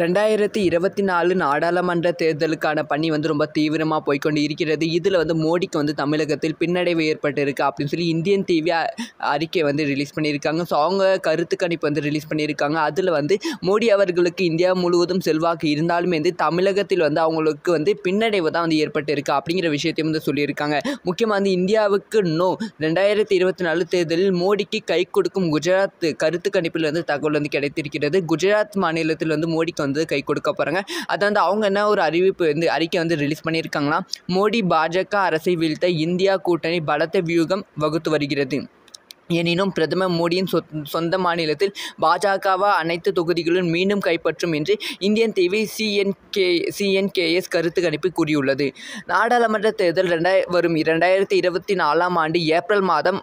ரெண்டாயிரத்தி இருபத்தி நாலு நாடாளுமன்ற தேர்தலுக்கான பணி வந்து ரொம்ப தீவிரமாக போய்க்கொண்டு இருக்கிறது. இதில் வந்து மோடிக்கு வந்து தமிழகத்தில் பின்னடைவு ஏற்பட்டிருக்கு அப்படின்னு சொல்லி இந்தியன் டிவி அறிக்கை வந்து ரிலீஸ் பண்ணியிருக்காங்க. ஸோ அவங்க கருத்து கணிப்பு வந்து ரிலீஸ் பண்ணியிருக்காங்க. அதில் வந்து மோடி அவர்களுக்கு இந்தியா முழுவதும் செல்வாக்கு இருந்தாலுமே வந்து தமிழகத்தில் வந்து அவங்களுக்கு வந்து பின்னடைவு தான் வந்து ஏற்பட்டிருக்கு அப்படிங்கிற விஷயத்தையும் வந்து சொல்லியிருக்காங்க. முக்கியமாக வந்து இந்தியாவுக்கு நோ ரெண்டாயிரத்தி இருபத்தி நாலு தேர்தலில் மோடிக்கு கை கொடுக்கும் குஜராத் கருத்து கணிப்பில் வந்து தகவல் வந்து கிடைத்திருக்கிறது. குஜராத் மாநிலத்தில் வந்து மோடிக்கு வந்து கை கொடுக்க போகிறாங்க அதை வந்து அவங்க என்ன ஒரு அறிவிப்பு வந்து அறிக்கை வந்து ரிலீஸ் பண்ணியிருக்காங்கன்னா மோடி பாஜக அரசை வீழ்த்த இந்தியா கூட்டணி பலத்த வியூகம் வகுத்து வருகிறது. எனினும் பிரதமர் மோடியின் சொ சொந்த மாநிலத்தில் பாஜகவா அனைத்து தொகுதிகளும் மீண்டும் கைப்பற்றும் என்று இந்தியன் டிவி சிஎன்கே சிஎன்கேஎஸ் கருத்து கணிப்பு கூறியுள்ளது. நாடாளுமன்ற தேர்தல் ரெண்டாய் வரும் இரண்டாயிரத்தி இருபத்தி நாலாம் ஆண்டு ஏப்ரல் மாதம்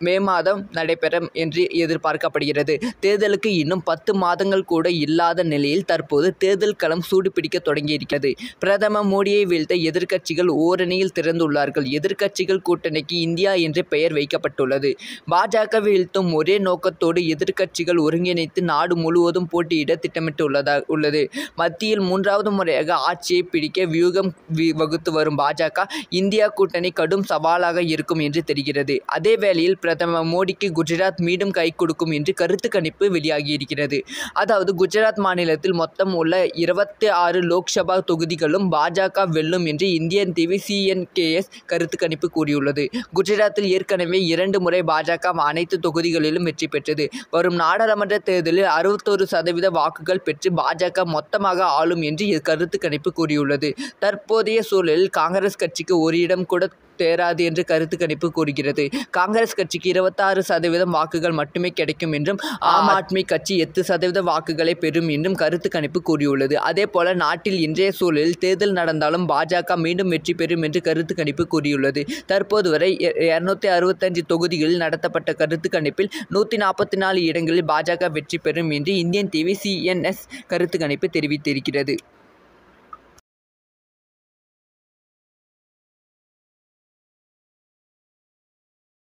மே மாதம் நடைபெறும் என்று எதிர்பார்க்கப்படுகிறது. தேர்தலுக்கு இன்னும் பத்து மாதங்கள் கூட இல்லாத நிலையில் தற்போது தேர்தல் களம் சூடுபிடிக்க தொடங்கியிருக்கிறது. பிரதமர் மோடியை வீழ்த்த எதிர்க்கட்சிகள் ஓரணியில் திறந்துள்ளார்கள் எதிர்க்கட்சிகள் கூட்டணிக்கு இந்தியா என்று பெயர் வைக்கப்பட்டுள்ளது. பாஜக வீழ்த்தும் ஒரே நோக்கத்தோடு எதிர்க்கட்சிகள் ஒருங்கிணைத்து நாடு முழுவதும் போட்டியிட திட்டமிட்டுள்ளதா உள்ளது. மத்தியில் மூன்றாவது முறையாக ஆட்சியை பிடிக்க வியூகம் வி- வகுத்து வரும் பாஜக இந்தியா கூட்டணி கடும் சவாலாக இருக்கும் என்று தெரிகிறது. அதே வேளையில் பிரதமர் மோடிக்கு குஜராத் மீண்டும் கை கொடுக்கும் என்று கருத்து கணிப்பு வெளியாகியிருக்கிறது. அதாவது குஜராத் மாநிலத்தில் மொத்தம் உள்ள இருபத்தி ஆறு லோக்சபா தொகுதிகளும் பாஜக வெல்லும் என்று இந்தியன் டிவி சிஎன்கேஎஸ் கருத்து கணிப்பு கூறியுள்ளது. குஜராத்தில் ஏற்கனவே இரண்டு முறை பாஜக அனைத்து தொகுதிகளிலும் வெற்றி பெற்றது. வரும் நாடாளுமன்ற தேர்தலில் அறுபத்தோரு சதவீத வாக்குகள் பெற்று பாஜக மொத்தமாக ஆளும் என்று கருத்து கணிப்பு கூறியுள்ளது. தற்போதைய சூழலில் காங்கிரஸ் கட்சிக்கு ஒரு இடம் கூட தேராது என்று கருத்து கணிப்பு கூறுகிறது. காங்கிரஸ் கட்சிக்கு இருபத்தாறு சதவீதம் வாக்குகள் மட்டுமே கிடைக்கும் என்றும் ஆம் ஆத்மி கட்சி எட்டு சதவீத வாக்குகளை பெறும் என்றும் கருத்து கணிப்பு கூறியுள்ளது. அதே போல நாட்டில் இன்றைய சூழலில் தேர்தல் நடந்தாலும் பாஜக மீண்டும் வெற்றி பெறும் என்று கருத்து கணிப்பு கூறியுள்ளது. தற்போது வரை இருநூத்தி அறுபத்தஞ்சு தொகுதிகளில் நடத்தப்பட்ட கருத்து கணிப்பில் நூற்றி நாற்பத்தி நாலு இடங்களில் பாஜக வெற்றி பெறும் என்று இந்தியன் டிவி சிஎன்எஸ் கருத்து கணிப்பு தெரிவித்திருக்கிறது.